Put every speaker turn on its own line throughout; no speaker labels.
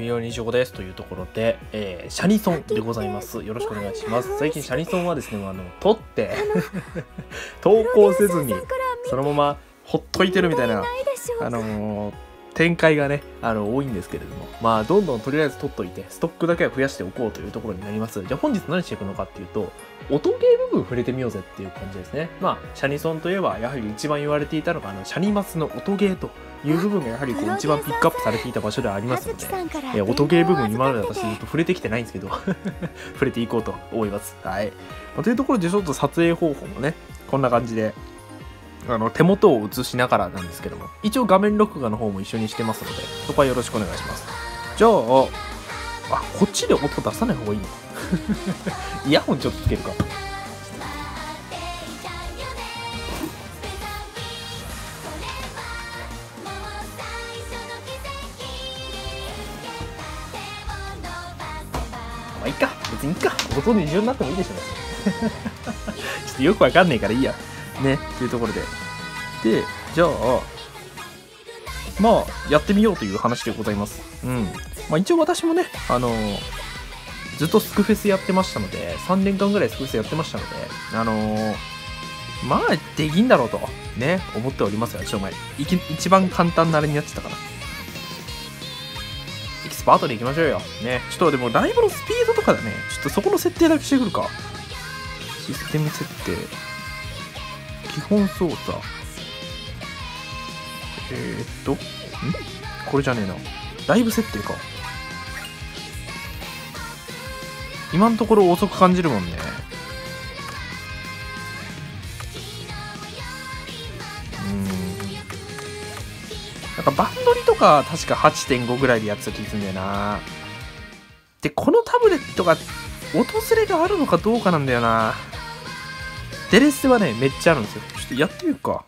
P425 ですというところで、えー、シャニソンでございます。よろしくお願いします。最近シャニソンはですね、あの、撮って、投稿せずに、そのままほっといてるみたいな、あのー展開がね、あの、多いんですけれども、まあ、どんどんとりあえず取っといて、ストックだけは増やしておこうというところになります。じゃあ本日何していくのかっていうと、音ゲー部分触れてみようぜっていう感じですね。まあ、シャニソンといえば、やはり一番言われていたのが、あの、シャニマスの音ゲーという部分がやはりこう一番ピックアップされていた場所ではありますので、え音ゲー部分今まで私ずっと触れてきてないんですけど 触れていこうと思いますはい、まあというところでちょっと撮影方法もねこんな感じであの手元を映しながらなんですけども一応画面録画の方も一緒にしてますのでそこはよろしくお願いします。じゃああこっちで音出さない方がいいの？イヤホンちょっとつけるか。まあいいか。別にいいか。音で一緒になってもいいでしょ。ちょっとよくわかんねえからいいや。ねっていうところで。でじゃあまあやってみようという話でございます。うん。まあ一応私もねあのずっとスクフェスやってましたので3年間ぐらいスクフェスやってましたのであのまあできんだろうとね思っておりますよちょお前。い一番簡単なあれにやってたから。エキスパートでいきましょうよ。ね。ちょっとでもライブのスピードとかだね。ちょっとそこの設定だけしてくるか。システム設定。基本操作えー、っとん？これじゃねえな。ライブ設定か。今のところ遅く感じるもんね。うん。なんかバンドリとか確か8.5ぐらいでやってた気がすんだよな。でこのタブレットが音ずれがあるのかどうかなんだよな。デレステはねめっちゃあるんですよ。ちょっとやってみるか。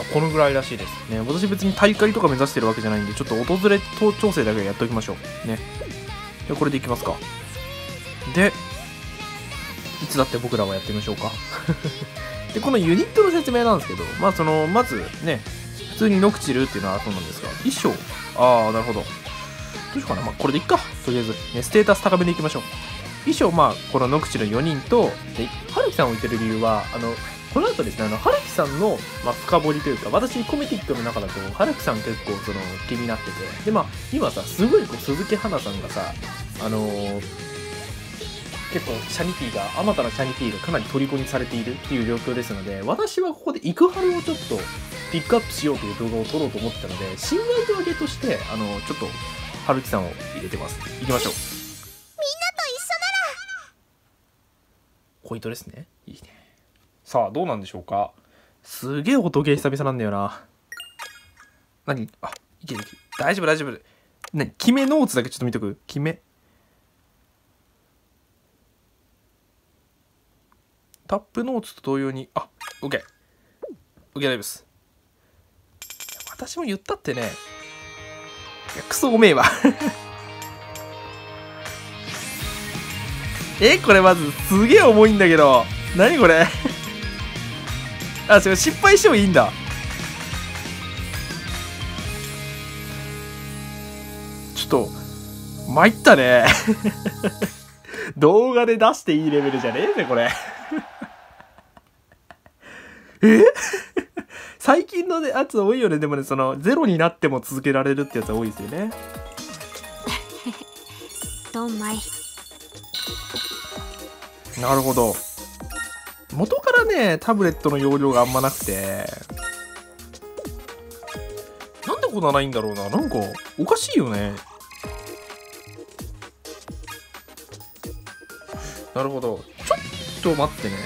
あこのぐらいらしいです。ね私別に大会とか目指してるわけじゃないんでちょっと訪れ調整だけやっておきましょう。ね。でこれでいきますか。でいつだって僕らはやってみましょうか。でこのユニットの説明なんですけどまあそのまずね普通にノクチルっていうのはそうなんですが衣装。ああなるほど。どうしようかな。まあこれでいっか。とりあえず、ね、ステータス高めでいきましょう。衣装まあこのノクチル4人とで春樹さんを置いてる理由はあのこの後ですね、あの、春樹さんの、まあ、深掘りというか、私、コメティックの中だと、春樹さん結構、その、気になってて、で、まあ、今さ、すごい、こう、鈴木花さんがさ、あのー結構、シャニティが、あまたのシャニティがかなり虜にされているっていう状況ですので、私はここで、イクハルをちょっと、ピックアップしようという動画を撮ろうと思ってたので、信頼度上げとして、あの、ちょっと、春樹さんを入れてます。行きましょう。みんなと一緒ならポイントですね。いいね。さあどうなんでしょうか？すげえ音ゲー久々なんだよな。何？あいけるいける。大丈夫大丈夫。何決めノーツだけちょっと見とく？決め。タップノーツと同様に。あオッケーオッケー大丈夫です。私も言ったってね。いやクソおめえわ えこれまずすげえ重いんだけど。何これ？あ、違う、失敗してもいいんだ。ちょっと、参ったね。動画で出していいレベルじゃねえぜ、これ。え？最近のやつ多いよね。でもね、その、ゼロになっても続けられるってやつ多いですよね。
ドンマイ
なるほど。元からね、タブレットの容量があんまなくて、なんでこんなないんだろうな。なんか、おかしいよね。なるほど。ちょっと待ってね。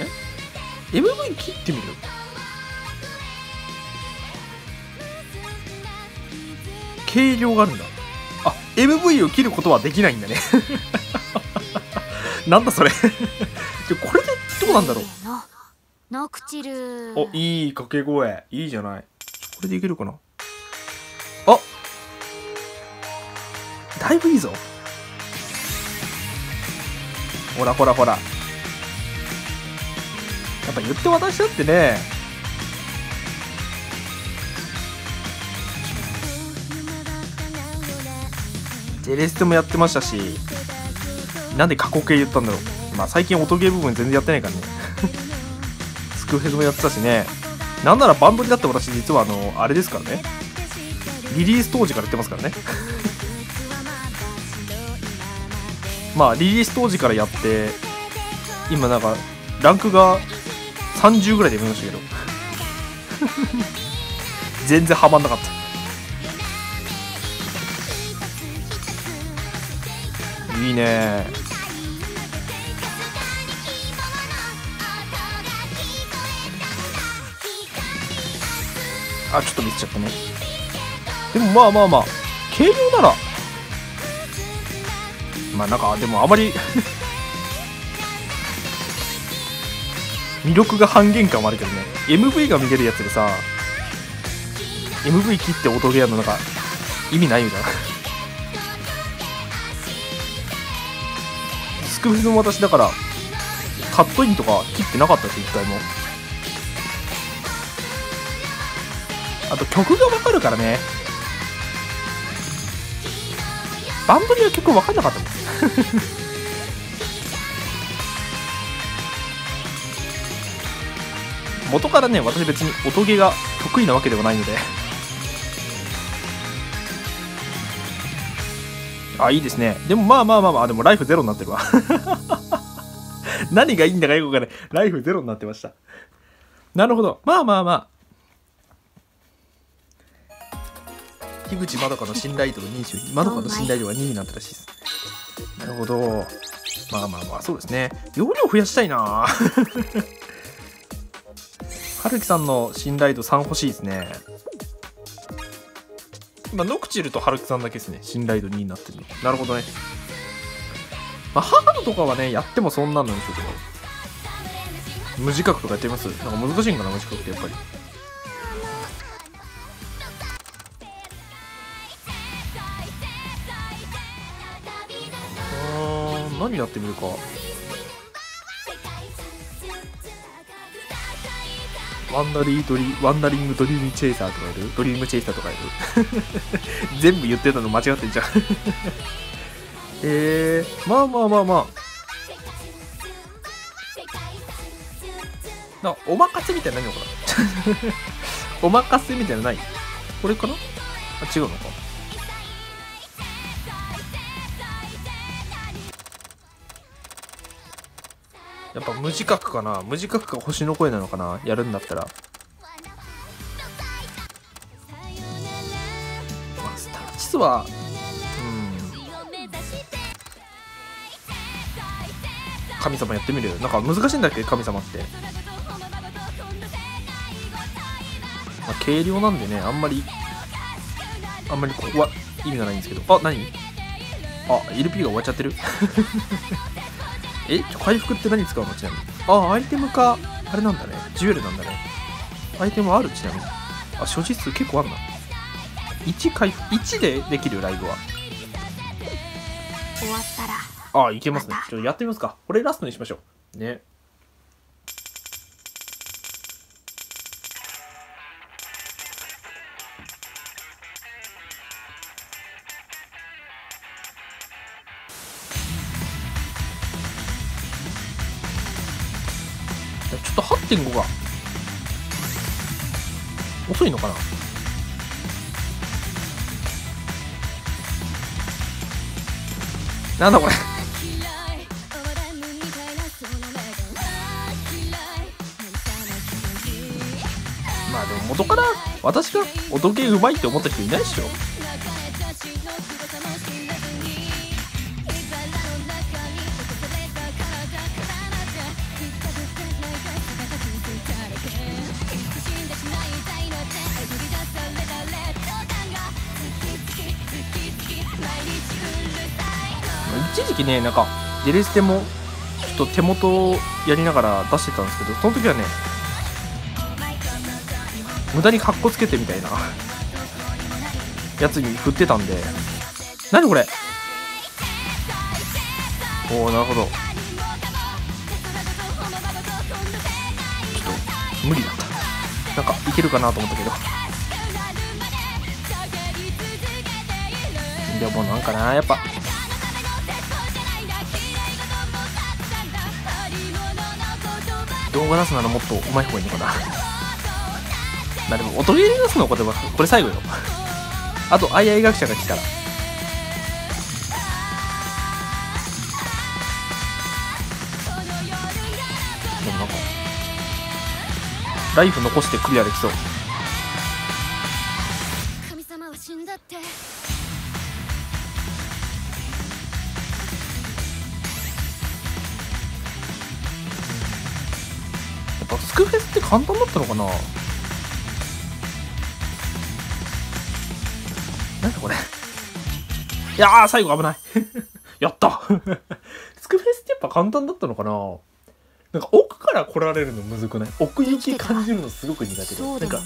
MV 切ってみる軽量があるんだ。あ、MV を切ることはできないんだね。なんだそれ これでどうなんだろう？
ノクチル
おいい掛け声。いいじゃない。これでいけるかな？あ！だいぶいいぞ。ほらほらほら。やっぱ言って私だってね。テレステもやってましたしなんで過去形言ったんだろうまあ最近音ゲー部分全然やってないからね。スクフェスもやってたしね。なんならバンドになって私実はあのあれですからね。リリース当時からやってますからね。まあリリース当時からやって今なんかランクが30ぐらいで見ましたけど。全然ハマんなかった。いいね。あちょっと見せちゃったね。でもまあまあまあ。軽量なら。まあなんかでもあまり 魅力が半減感はあるけどね。MV が見れるやつでさ MV 切って音ゲーやるのなんか意味ないよな。スクフェスも私だからカットインとか切ってなかったし一回も。あと曲がわかるからね。バンドには曲わかんなかったもん。元からね私別に音ゲーが得意なわけではないので。あいいですね。でもまあまあまあまあでもライフゼロになってるわ。何がいいんだかよくわかんない。ライフゼロになってました。なるほど。まあまあまあ。樋口まどかの信頼度が22まどかの信頼度が2になったらしいです。なるほど。まあまあまあそうですね。容量増やしたいな。春樹さんの信頼度3欲しいですね。今ノクチルと春樹さんだけですね。信頼度2になってるの。なるほどね。まあハードとかはねやってもそんなんなんでしょうけど無自覚とかやってみます？なんか難しいんかな無自覚ってやっぱり何やってみるか。ワンダリードリ Wandering Dream Chaser とかいる？ Dream Chaser とかいる？全部言ってたの間違ってんじゃん。えー、まあまあまあまあ。なおまかせみたいなのないのかな？おまかせみたいなのない？これかな？あ違うのか。やっぱ無自覚かな？無自覚か星の声なのかな？やるんだったら。まあスタッチスはうん。神様やってみる？なんか難しいんだっけ？神様って。まあ軽量なんでねあんまりあんまりここは意味がないんですけど。あ何？あ LP が終わっちゃってる。え回復って何使うの？ちなみに。あアイテムか。あれなんだね。ジュエルなんだね。アイテムある？ちなみに。あ所持数結構あんな。1回復1でできるライブは？
終わったら。
あいけますね。ちょっとやってみますか。これラストにしましょう。ねちょっと8.5が遅いのかな？なんだこれ？まあでも元から私が音ゲーうまいって思った人いないでしょ。一時期ねなんかデレステもちょっと手元をやりながら出してたんですけどその時はね無駄にカッコつけてみたいなやつに振ってたんで。何これ？おおなるほど。ちょっと無理だった。なんかいけるかなと思ったけど。でもなんかなやっぱ動画出すならもっと上手い方がいいのかな。まあでも音ゲー出すのこれはこれ最後よ。あと相合い学者が来たら。でもなんかライフ残してクリアできそう。簡単だったのかな？なんだこれ。いやー最後危ない。やった。スクフェスってやっぱ簡単だったのかな？なんか奥から来られるのむずくない？奥行き感じるのすごく苦手で。なんか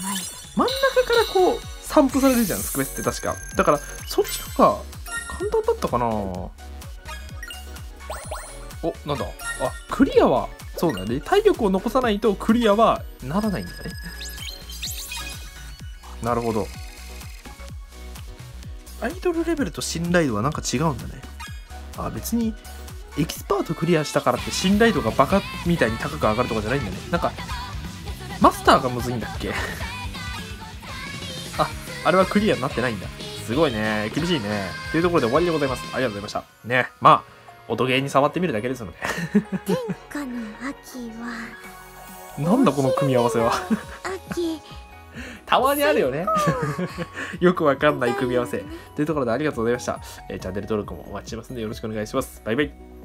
真ん中からこう散布されるじゃんスクフェスって確か。だからそっちの方が簡単だったかな？おなんだ？あクリアはそうだね体力を残さないとクリアはならないんだねなるほどアイドルレベルと信頼度はなんか違うんだねあ別にエキスパートクリアしたからって信頼度がバカみたいに高く上がるとかじゃないんだねなんかマスターがむずいんだっけ？あ、あれはクリアになってないんだ。すごいね。厳しいね。というところで終わりでございます。ありがとうございました。ね。まあ、音ゲーに触ってみるだけですので。
天下の秋は
なんだこの組み合わせは。
秋
たまにあるよね。よくわかんない組み合わせ。というところでありがとうございました。えーチャンネル登録もお待ちしてますのでよろしくお願いします。バイバイ。